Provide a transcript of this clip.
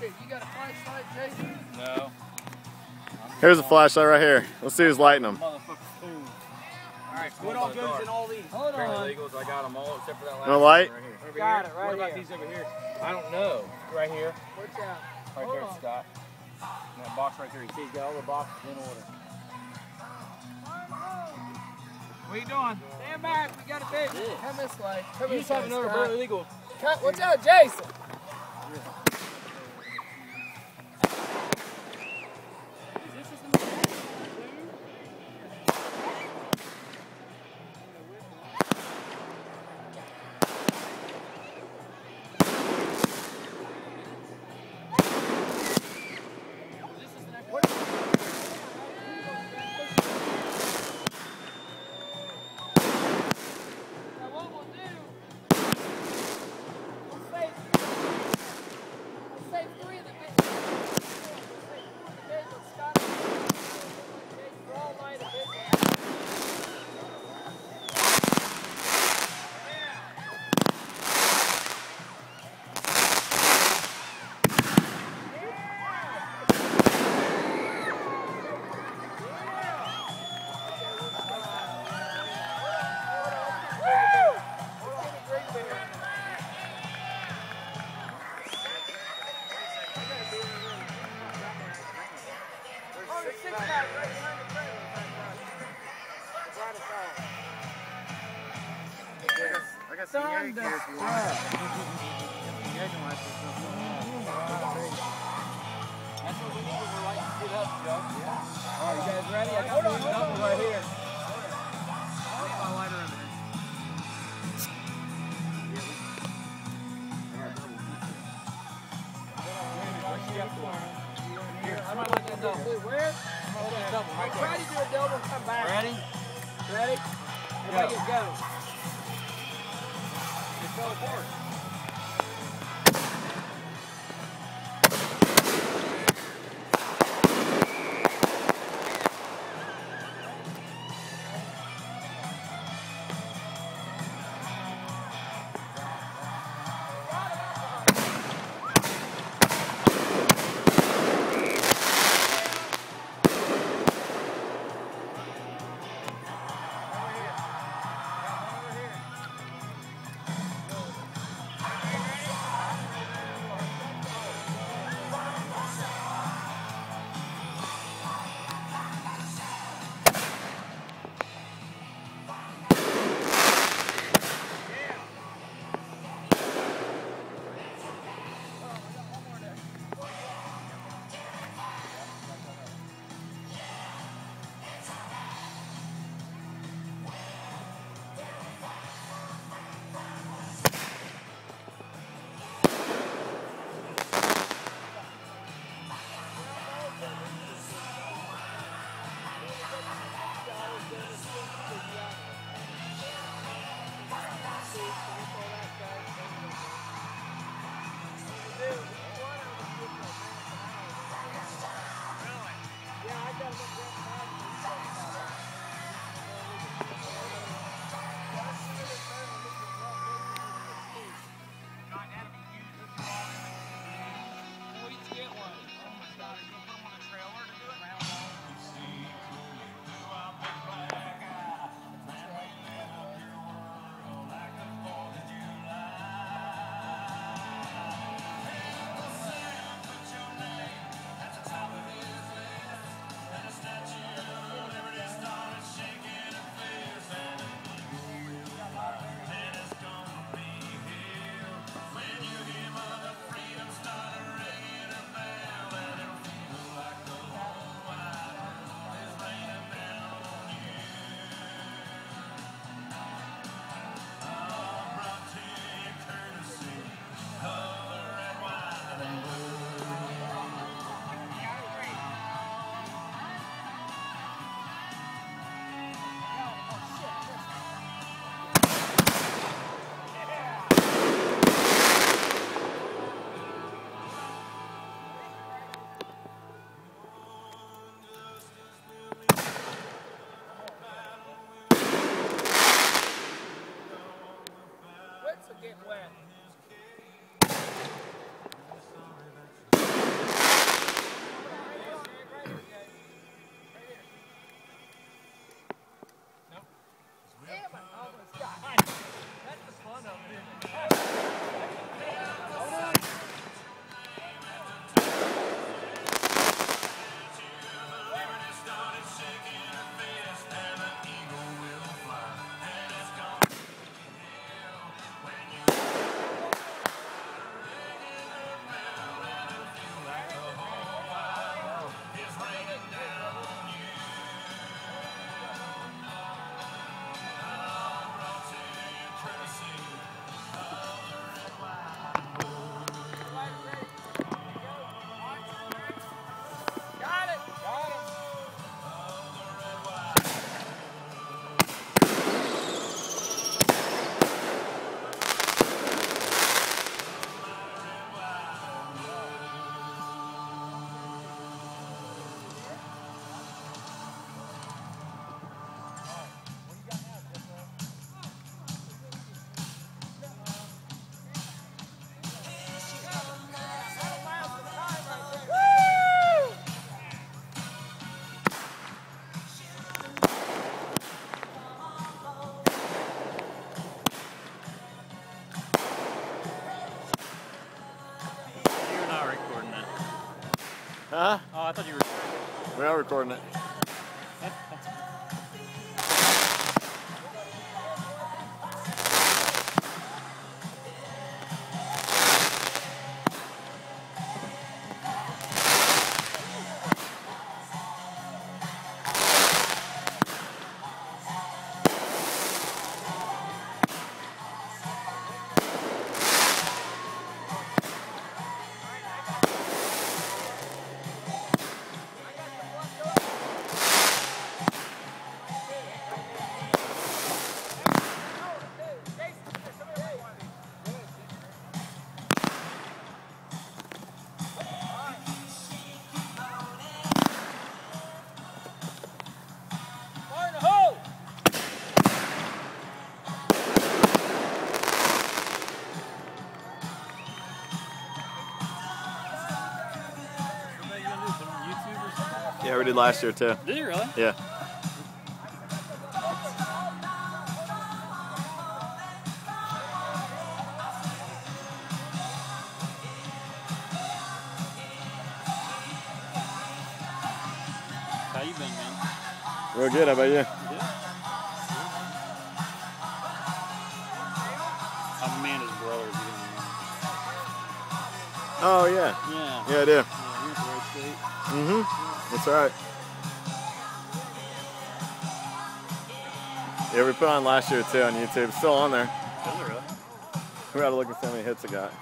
Okay, you got a flashlight, Jason? No. Here's a flashlight right here. Let's see who's lighting them. Motherfucker's cool. Alright, what all goes in all these? Hold on. Paralegals, I got them all except for that last You light? one right here. Over Got here. it, right What about here. these over here? I don't know. Right here. Watch out. Right Hold there, on. Scott. And that box right there. You see, he's got all the boxes in order. What are you doing? Stand back, we got a baby. Come this way. Come You this just have way, another Scott. paralegal. Cut, watch out, Jason. Got some yank here if you want. get wet. Huh? Oh, I thought you were recording. We are recording it. Yeah, we did last year too. Did you really? Yeah. How you been, man? Real good. How about you? Yeah. I'm Amanda's brother. if you didn't know. Oh yeah. Yeah. Yeah, I do. Yeah, he went to Wright State. Mm-hmm. That's right. Yeah, we put on last year too on YouTube. Still on there. Is it really? We gotta look and see how many hits it got.